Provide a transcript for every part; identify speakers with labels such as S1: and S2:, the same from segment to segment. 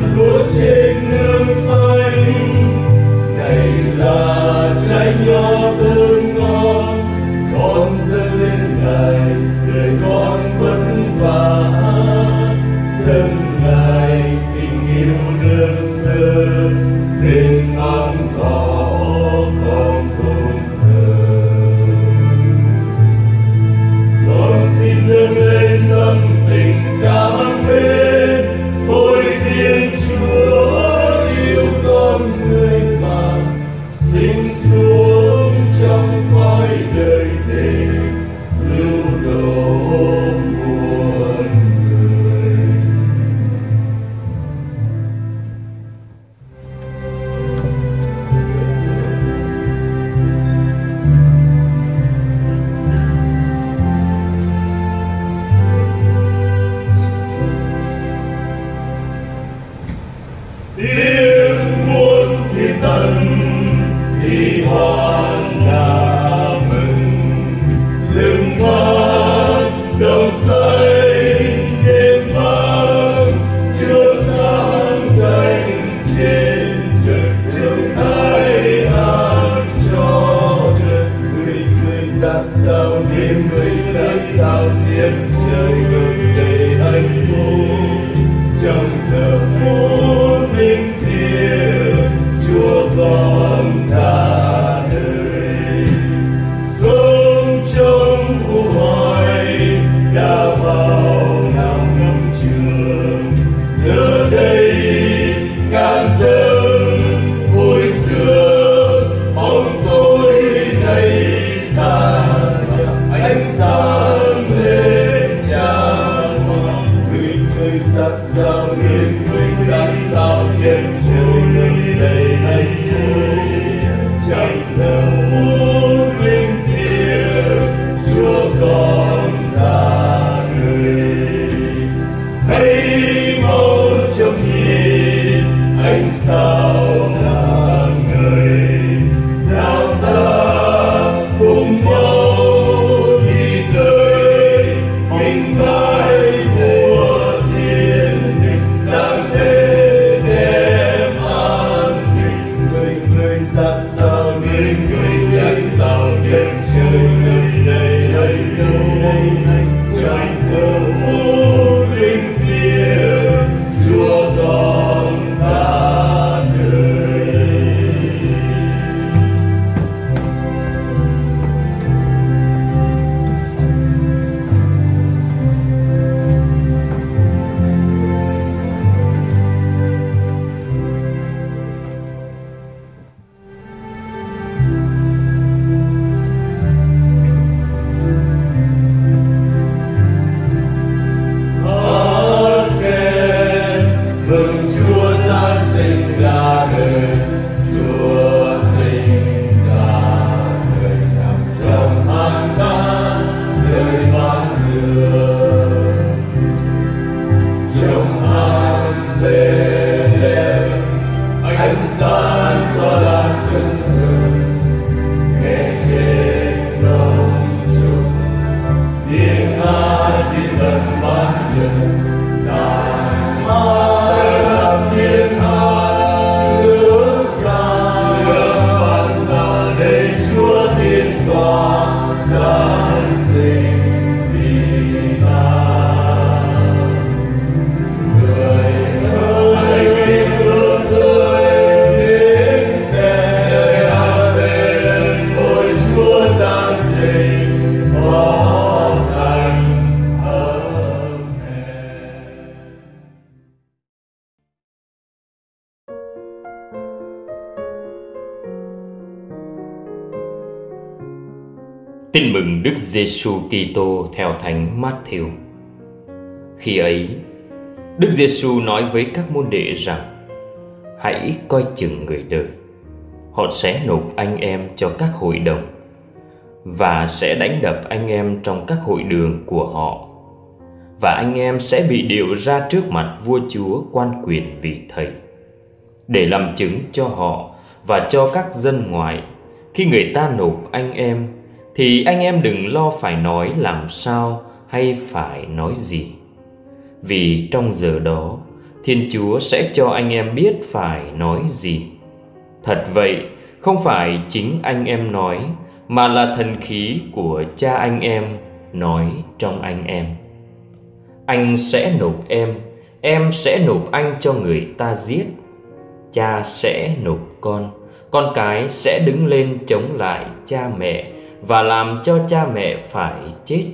S1: là Virgen trong
S2: Giêsu Kitô theo Thánh Matthew. Khi ấy, Đức Giêsu nói với các môn đệ rằng: Hãy coi chừng người đời. Họ sẽ nộp anh em cho các hội đồng và sẽ đánh đập anh em trong các hội đường của họ. Và anh em sẽ bị điều ra trước mặt vua chúa quan quyền vị thầy để làm chứng cho họ và cho các dân ngoại khi người ta nộp anh em thì anh em đừng lo phải nói làm sao hay phải nói gì. Vì trong giờ đó, thiên chúa sẽ cho anh em biết phải nói gì. Thật vậy, không phải chính anh em nói, mà là thần khí của cha anh em nói trong anh em. Anh sẽ nộp em em sẽ nộp anh cho người ta giết. Cha sẽ nộp con con cái sẽ đứng lên chống lại cha mẹ và làm cho cha mẹ phải chết.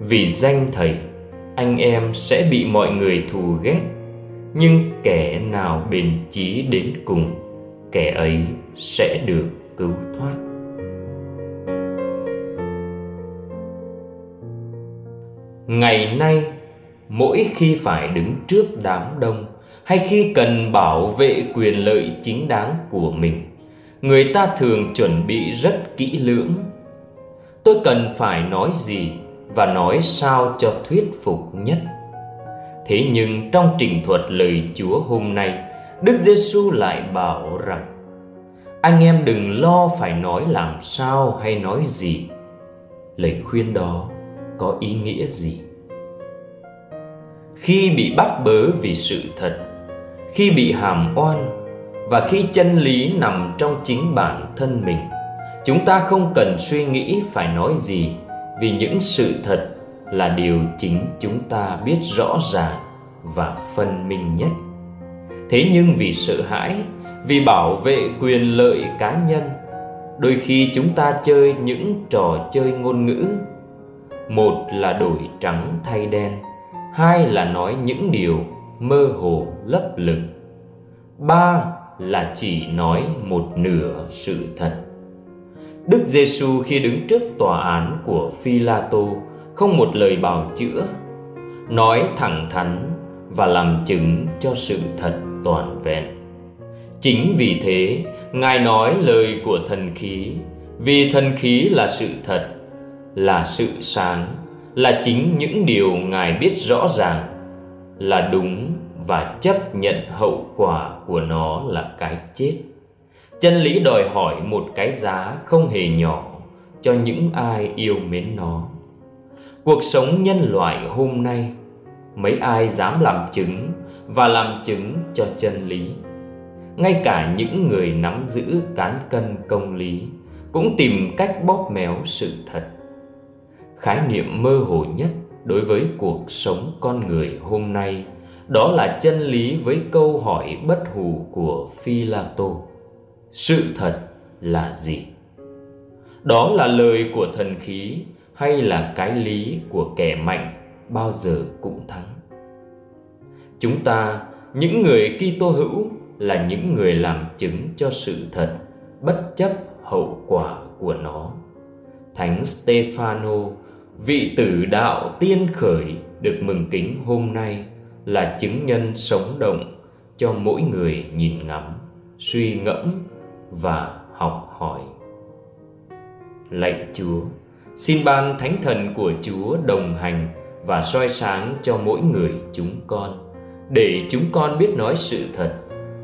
S2: Vì danh thầy, anh em sẽ bị mọi người thù ghét. Nhưng kẻ nào bền chí đến cùng, kẻ ấy sẽ được cứu thoát. Ngày nay, mỗi khi phải đứng trước đám đông hay khi cần bảo vệ quyền lợi chính đáng của mình người ta thường chuẩn bị rất kỹ lưỡng. Tôi cần phải nói gì và nói sao cho thuyết phục nhất? Thế nhưng trong trình thuật lời chúa hôm nay, đức giêsu lại bảo rằng, anh em đừng lo phải nói làm sao hay nói gì. Lời khuyên đó có ý nghĩa gì? Khi bị bắt bớ vì sự thật, khi bị hàm oan và khi chân lý nằm trong chính bản thân mình, chúng ta không cần suy nghĩ phải nói gì, vì những sự thật là điều chính chúng ta biết rõ ràng và phân minh nhất. Thế nhưng vì sợ hãi, vì bảo vệ quyền lợi cá nhân, đôi khi chúng ta chơi những trò chơi ngôn ngữ. Một là đổi trắng thay đen, hai là nói những điều mơ hồ lấp lửng. Ba là chỉ nói một nửa sự thật. Đức Giêsu khi đứng trước tòa án của Phi-la-tô không một lời bào chữa, nói thẳng thắn và làm chứng cho sự thật toàn vẹn. Chính vì thế, Ngài nói lời của thần khí, vì thần khí là sự thật, là sự sáng, là chính những điều Ngài biết rõ ràng, là đúng và chấp nhận hậu quả của nó là cái chết. Chân lý đòi hỏi một cái giá không hề nhỏ cho những ai yêu mến nó. Cuộc sống nhân loại hôm nay, mấy ai dám làm chứng và làm chứng cho chân lý? Ngay cả những người nắm giữ cán cân công lý cũng tìm cách bóp méo sự thật. Khái niệm mơ hồ nhất đối với cuộc sống con người hôm nay đó là chân lý với câu hỏi bất hủ của phi la tô sự thật là gì? Đó là lời của thần khí hay là cái lý của kẻ mạnh bao giờ cũng thắng? Chúng ta, những người Kitô hữu là những người làm chứng cho sự thật, bất chấp hậu quả của nó. Thánh Stefano, vị tử đạo tiên khởi, được mừng kính hôm nay là chứng nhân sống động cho mỗi người nhìn ngắm, suy ngẫm và học hỏi. Lạy chúa, xin ban thánh thần của chúa đồng hành và soi sáng cho mỗi người chúng con, để chúng con biết nói sự thật,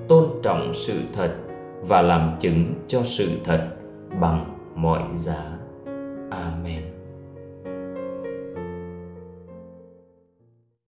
S2: tôn trọng sự thật và làm chứng cho sự thật bằng mọi giá. Amen.